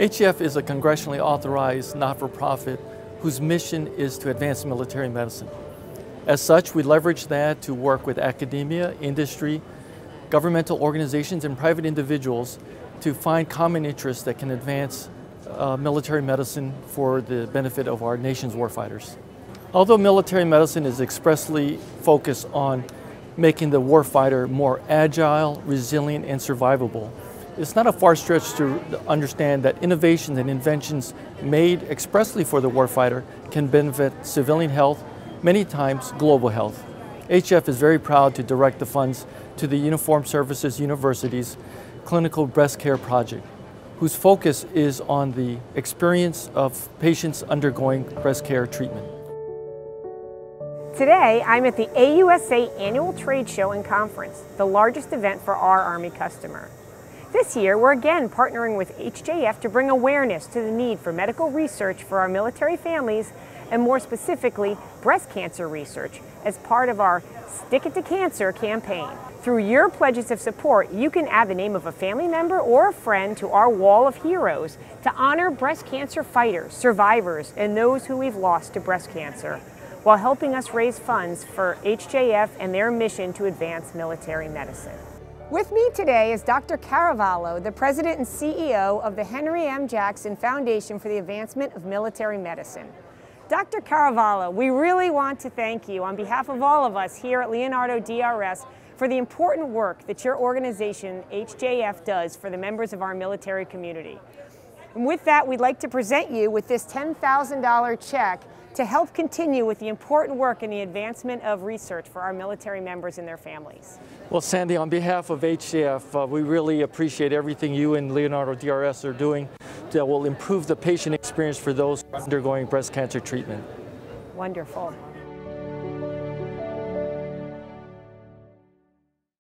HJF is a congressionally authorized not-for-profit whose mission is to advance military medicine. As such, we leverage that to work with academia, industry, governmental organizations, and private individuals to find common interests that can advance uh, military medicine for the benefit of our nation's warfighters. Although military medicine is expressly focused on making the warfighter more agile, resilient, and survivable, it's not a far stretch to understand that innovations and inventions made expressly for the warfighter can benefit civilian health, many times global health. HF is very proud to direct the funds to the Uniformed Services University's Clinical Breast Care Project, whose focus is on the experience of patients undergoing breast care treatment. Today, I'm at the AUSA Annual Trade Show and Conference, the largest event for our Army customer. This year, we're again partnering with HJF to bring awareness to the need for medical research for our military families and more specifically, breast cancer research as part of our Stick It to Cancer campaign. Through your pledges of support, you can add the name of a family member or a friend to our wall of heroes to honor breast cancer fighters, survivors, and those who we've lost to breast cancer, while helping us raise funds for HJF and their mission to advance military medicine. With me today is Dr. Caravalho, the President and CEO of the Henry M. Jackson Foundation for the Advancement of Military Medicine. Dr. Caravalho, we really want to thank you on behalf of all of us here at Leonardo DRS for the important work that your organization, HJF, does for the members of our military community. And with that, we'd like to present you with this $10,000 check to help continue with the important work in the advancement of research for our military members and their families. Well, Sandy, on behalf of HJF, uh, we really appreciate everything you and Leonardo DRS are doing that will improve the patient experience for those undergoing breast cancer treatment. Wonderful.